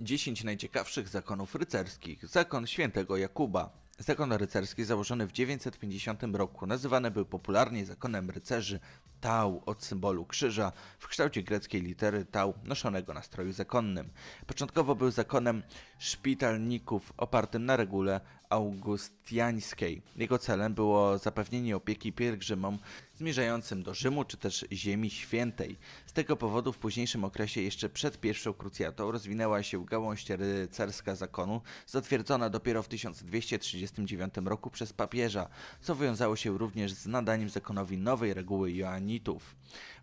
10 najciekawszych zakonów rycerskich. Zakon świętego Jakuba. Zakon rycerski założony w 950 roku nazywany był popularnie zakonem rycerzy tau od symbolu krzyża w kształcie greckiej litery tau noszonego na stroju zakonnym. Początkowo był zakonem szpitalników opartym na regule augustiańskiej. Jego celem było zapewnienie opieki pielgrzymom zmierzającym do Rzymu czy też Ziemi Świętej. Z tego powodu w późniejszym okresie, jeszcze przed pierwszą krucjatą, rozwinęła się gałąź rycerska zakonu, zatwierdzona dopiero w 1239 roku przez papieża, co wiązało się również z nadaniem zakonowi nowej reguły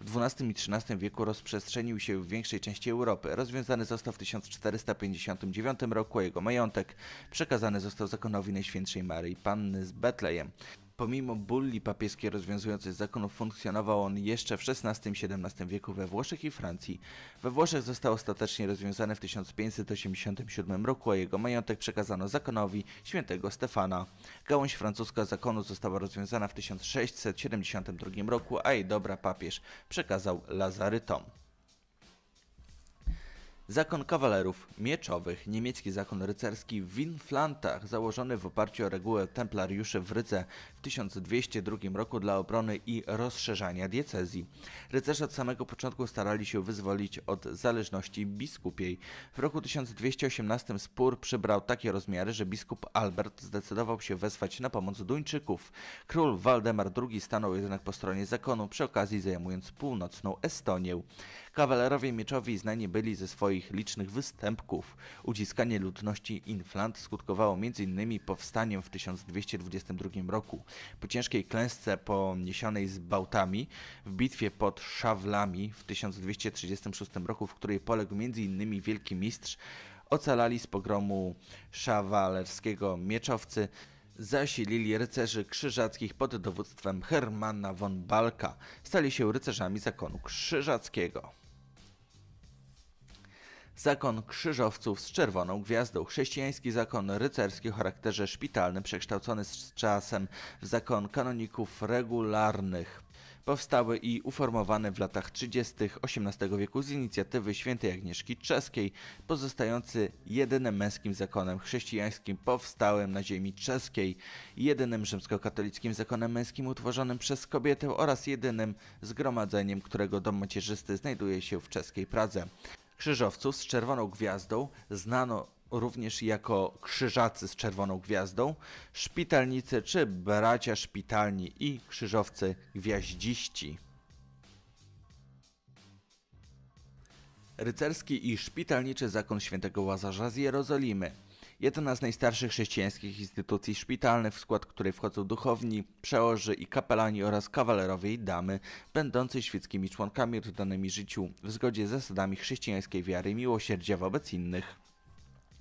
W XII i XIII wieku rozprzestrzenił się w większej części Europy. Rozwiązany został w 1459 roku, a jego majątek przekazany został zakonowi Najświętszej Maryi Panny z Betlejem. Pomimo bulli papieskiej rozwiązującej zakonów funkcjonował on jeszcze w XVI i XVII wieku we Włoszech i Francji. We Włoszech został ostatecznie rozwiązany w 1587 roku, a jego majątek przekazano zakonowi świętego Stefana. Gałąź francuska zakonu została rozwiązana w 1672 roku, a jej dobra papież przekazał Lazarytom. Zakon kawalerów mieczowych, niemiecki zakon rycerski w Winflantach, założony w oparciu o regułę templariuszy w Rydze w 1202 roku dla obrony i rozszerzania diecezji. Rycerze od samego początku starali się wyzwolić od zależności biskupiej. W roku 1218 spór przybrał takie rozmiary, że biskup Albert zdecydował się wezwać na pomoc Duńczyków. Król Waldemar II stanął jednak po stronie zakonu, przy okazji zajmując północną Estonię. Kawalerowie mieczowi znani byli ze swoich licznych występków. Uciskanie ludności Inflant skutkowało m.in. powstaniem w 1222 roku. Po ciężkiej klęsce poniesionej z Bałtami w bitwie pod Szawlami w 1236 roku, w której poległ m.in. wielki mistrz, ocalali z pogromu szawalerskiego mieczowcy, zasilili rycerzy krzyżackich pod dowództwem Hermana von Balka. Stali się rycerzami zakonu krzyżackiego. Zakon krzyżowców z czerwoną gwiazdą. Chrześcijański zakon rycerski o charakterze szpitalnym, przekształcony z czasem w zakon kanoników regularnych. Powstały i uformowane w latach 30. XVIII wieku z inicjatywy świętej Agnieszki Czeskiej, pozostający jedynym męskim zakonem chrześcijańskim powstałym na ziemi czeskiej, jedynym rzymskokatolickim zakonem męskim utworzonym przez kobietę oraz jedynym zgromadzeniem, którego dom macierzysty znajduje się w czeskiej Pradze krzyżowców z czerwoną gwiazdą, znano również jako krzyżacy z czerwoną gwiazdą, szpitalnicy czy bracia szpitalni i krzyżowcy gwiaździści. Rycerski i szpitalniczy zakon świętego Łazarza z Jerozolimy jedna z najstarszych chrześcijańskich instytucji szpitalnych, w skład której wchodzą duchowni, przełoży i kapelani oraz kawalerowie i damy, będący świeckimi członkami oddanymi życiu w zgodzie z zasadami chrześcijańskiej wiary i miłosierdzia wobec innych.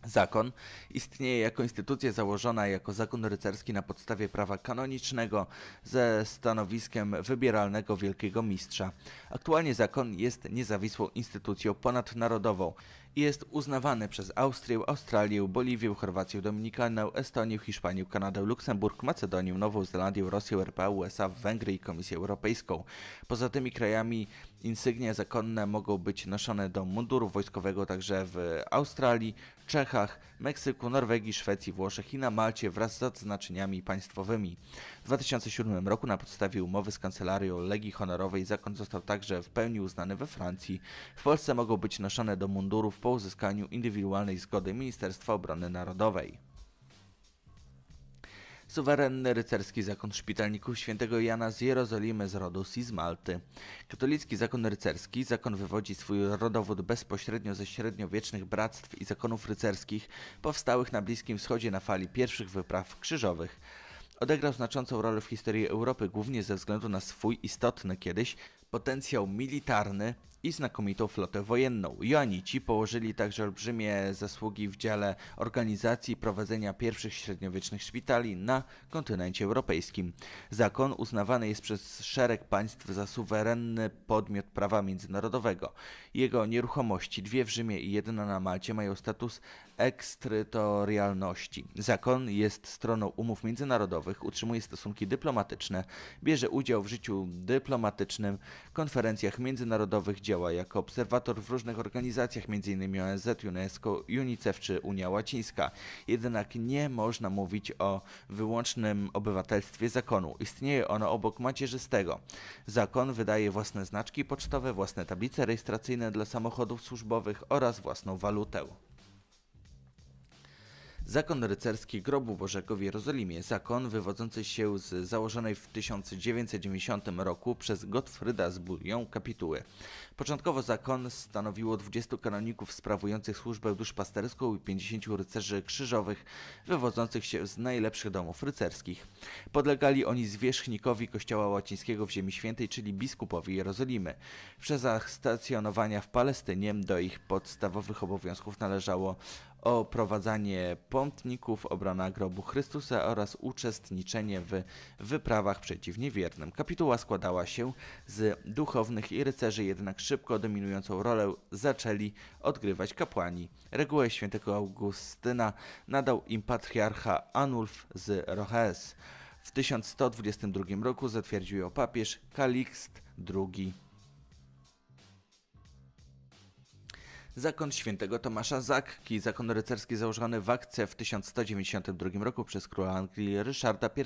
Zakon istnieje jako instytucja założona jako zakon rycerski na podstawie prawa kanonicznego ze stanowiskiem wybieralnego wielkiego mistrza. Aktualnie zakon jest niezawisłą instytucją ponadnarodową i jest uznawany przez Austrię, Australię, Boliwię, Chorwację, Dominikanę, Estonię, Hiszpanię, Kanadę, Luksemburg, Macedonię, Nową Zelandię, Rosję, RPA, USA, Węgry i Komisję Europejską. Poza tymi krajami insygnia zakonne mogą być noszone do munduru wojskowego także w Australii, Czechach, Meksyku, Norwegii, Szwecji, Włoszech i na Malcie wraz z odznaczeniami państwowymi. W 2007 roku na podstawie umowy z Kancelarią Legii Honorowej zakon został także w pełni uznany we Francji. W Polsce mogą być noszone do mundurów po uzyskaniu indywidualnej zgody Ministerstwa Obrony Narodowej. Suwerenny rycerski zakon szpitalników świętego Jana z Jerozolimy z rodu i z Malty. Katolicki zakon rycerski, zakon wywodzi swój rodowód bezpośrednio ze średniowiecznych bractw i zakonów rycerskich powstałych na Bliskim Wschodzie na fali pierwszych wypraw krzyżowych. Odegrał znaczącą rolę w historii Europy, głównie ze względu na swój istotny kiedyś potencjał militarny i znakomitą flotę wojenną. Joanici położyli także olbrzymie zasługi w dziale organizacji i prowadzenia pierwszych średniowiecznych szpitali na kontynencie europejskim. Zakon uznawany jest przez szereg państw za suwerenny podmiot prawa międzynarodowego. Jego nieruchomości, dwie w Rzymie i jedna na Malcie, mają status ekstrytorialności. Zakon jest stroną umów międzynarodowych, utrzymuje stosunki dyplomatyczne, bierze udział w życiu dyplomatycznym, konferencjach międzynarodowych, dział działa jako obserwator w różnych organizacjach, m.in. ONZ, UNESCO, UNICEF czy Unia Łacińska. Jednak nie można mówić o wyłącznym obywatelstwie zakonu. Istnieje ono obok macierzystego. Zakon wydaje własne znaczki pocztowe, własne tablice rejestracyjne dla samochodów służbowych oraz własną walutę. Zakon rycerski Grobu Bożego w Jerozolimie, zakon wywodzący się z założonej w 1990 roku przez Gottfrieda z Bouillon kapituły. Początkowo zakon stanowiło 20 kanoników sprawujących służbę duszpasterską i 50 rycerzy krzyżowych wywodzących się z najlepszych domów rycerskich. Podlegali oni zwierzchnikowi kościoła łacińskiego w Ziemi Świętej, czyli biskupowi Jerozolimy. W czasach stacjonowania w Palestynie do ich podstawowych obowiązków należało oprowadzanie pątników, obrona grobu Chrystusa oraz uczestniczenie w wyprawach przeciw niewiernym. Kapituła składała się z duchownych i rycerzy, jednak szybko dominującą rolę zaczęli odgrywać kapłani. Regułę świętego Augustyna nadał im patriarcha Anulf z Roches. W 1122 roku zatwierdził ją papież Kalikst II. Zakon świętego Tomasza Zakki, zakon rycerski założony w akcie w 1192 roku przez króla Anglii Ryszarda I.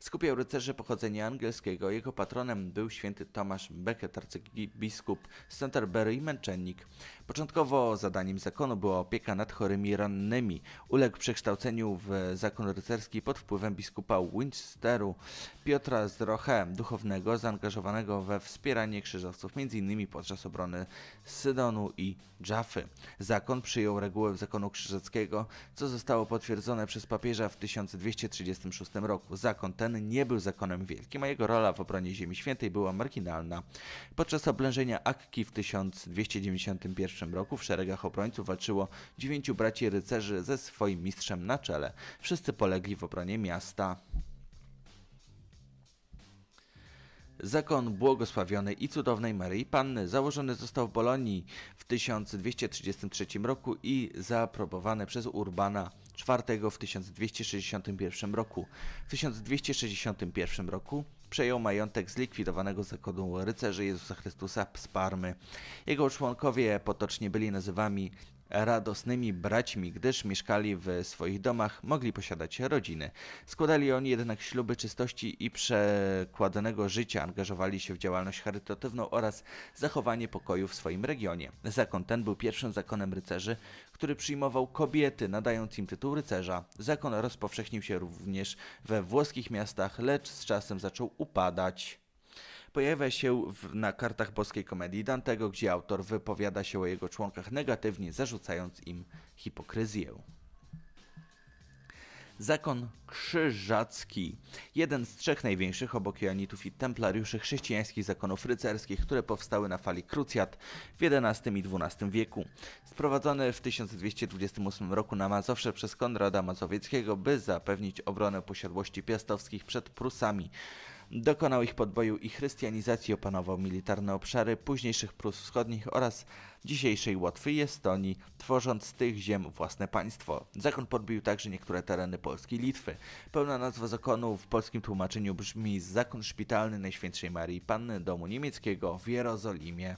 Skupiał rycerzy pochodzenia angielskiego. Jego patronem był święty Tomasz Becket, arcybiskup z Canterbury i męczennik. Początkowo zadaniem zakonu była opieka nad chorymi rannymi. Uległ przekształceniu w zakon rycerski pod wpływem biskupa Winchesteru Piotra z Roche, duchownego zaangażowanego we wspieranie krzyżowców, m.in. podczas obrony Sydonu i Jaffy. Zakon przyjął regułę zakonu krzyżackiego, co zostało potwierdzone przez papieża w 1236 roku. Zakon ten nie był zakonem wielkim, a jego rola w obronie Ziemi Świętej była marginalna. Podczas oblężenia Akki w 1291 roku w szeregach obrońców walczyło dziewięciu braci rycerzy ze swoim mistrzem na czele. Wszyscy polegli w obronie miasta. Zakon błogosławionej i cudownej Maryi Panny założony został w Bolonii w 1233 roku i zaaprobowany przez Urbana IV w 1261 roku. W 1261 roku przejął majątek zlikwidowanego zakonu rycerzy Jezusa Chrystusa z Parmy. Jego członkowie potocznie byli nazywani radosnymi braćmi, gdyż mieszkali w swoich domach, mogli posiadać rodziny. Składali oni jednak śluby czystości i przekładanego życia, angażowali się w działalność charytatywną oraz zachowanie pokoju w swoim regionie. Zakon ten był pierwszym zakonem rycerzy, który przyjmował kobiety, nadając im tytuł rycerza. Zakon rozpowszechnił się również we włoskich miastach, lecz z czasem zaczął upadać pojawia się w, na kartach boskiej komedii Dantego, gdzie autor wypowiada się o jego członkach negatywnie, zarzucając im hipokryzję. Zakon krzyżacki. Jeden z trzech największych obok Joanitów i templariuszy chrześcijańskich zakonów rycerskich, które powstały na fali krucjat w XI i XII wieku. Sprowadzony w 1228 roku na Mazowsze przez Konrada Mazowieckiego, by zapewnić obronę posiadłości piastowskich przed Prusami. Dokonał ich podboju i chrystianizacji, opanował militarne obszary późniejszych Prus Wschodnich oraz dzisiejszej Łotwy i Estonii, tworząc z tych ziem własne państwo. Zakon podbił także niektóre tereny Polski i Litwy. Pełna nazwa zakonu w polskim tłumaczeniu brzmi Zakon Szpitalny Najświętszej Marii Panny Domu Niemieckiego w Jerozolimie.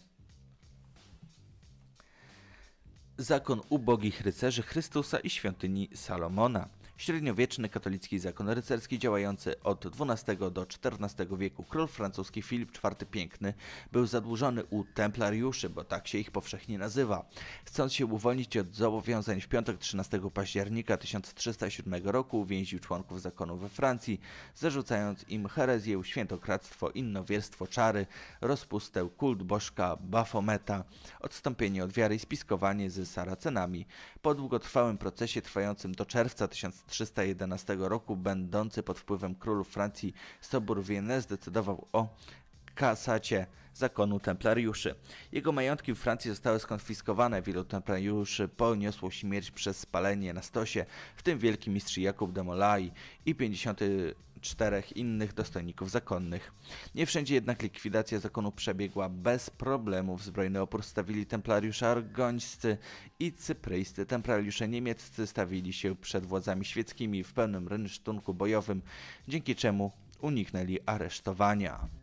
Zakon ubogich rycerzy Chrystusa i świątyni Salomona średniowieczny katolicki zakon rycerski działający od XII do XIV wieku. Król francuski Filip IV Piękny był zadłużony u templariuszy, bo tak się ich powszechnie nazywa. Chcąc się uwolnić od zobowiązań w piątek 13 października 1307 roku uwięził członków zakonu we Francji, zarzucając im herezję, świętokradztwo, innowierstwo, czary, rozpustę, kult bożka Bafometa, odstąpienie od wiary i spiskowanie z Saracenami. Po długotrwałym procesie trwającym do czerwca 1300 1311 roku, będący pod wpływem królów Francji Sobór Wienne zdecydował o kasacie zakonu templariuszy. Jego majątki w Francji zostały skonfiskowane. Wielu templariuszy poniosło śmierć przez spalenie na stosie, w tym wielki mistrz Jakub de Molay i 50 czterech innych dostojników zakonnych. Nie wszędzie jednak likwidacja zakonu przebiegła bez problemów. Zbrojny opór stawili templariusze argońscy i cypryjscy. Templariusze niemieccy stawili się przed władzami świeckimi w pełnym rynsztunku bojowym, dzięki czemu uniknęli aresztowania.